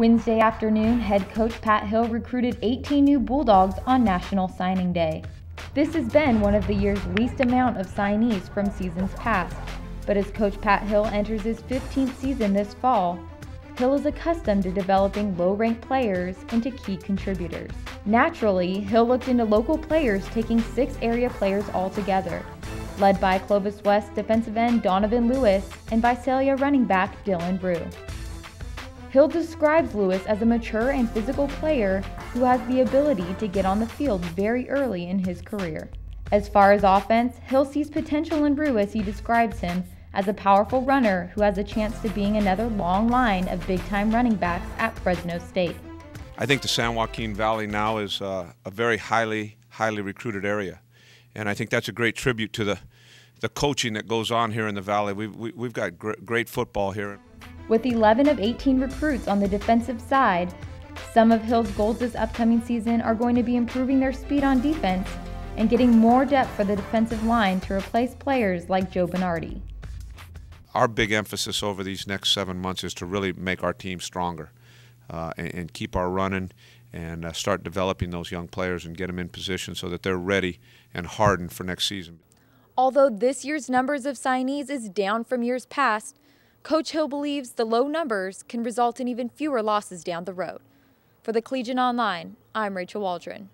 Wednesday afternoon, head coach Pat Hill recruited 18 new Bulldogs on National Signing Day. This has been one of the year's least amount of signees from seasons past, but as coach Pat Hill enters his 15th season this fall, Hill is accustomed to developing low ranked players into key contributors. Naturally, Hill looked into local players taking six area players altogether, led by Clovis West defensive end Donavon Lewis and Visalia running back Dillion Brew. Hill describes Lewis as a mature and physical player who has the ability to get on the field very early in his career. As far as offense, Hill sees potential in Brew as he describes him as a powerful runner who has a chance to being another long line of big time running backs at Fresno State. I think the San Joaquin Valley now is uh, a very highly, highly recruited area. And I think that's a great tribute to the, the coaching that goes on here in the Valley. We've, we, have we have got gr great football here. With 11 of 18 recruits on the defensive side, some of Hill's goals this upcoming season are going to be improving their speed on defense and getting more depth for the defensive line to replace players like Joe Bernardi. Our big emphasis over these next seven months is to really make our team stronger uh, and, and, keep our running and uh, start developing those young players and get them in position so that they're ready and hardened for next season. Although this year's numbers of signees is down from years past, Coach Hill believes the low numbers can result in even fewer losses down the road. For the Collegian Online, I'm Rachel Waldron.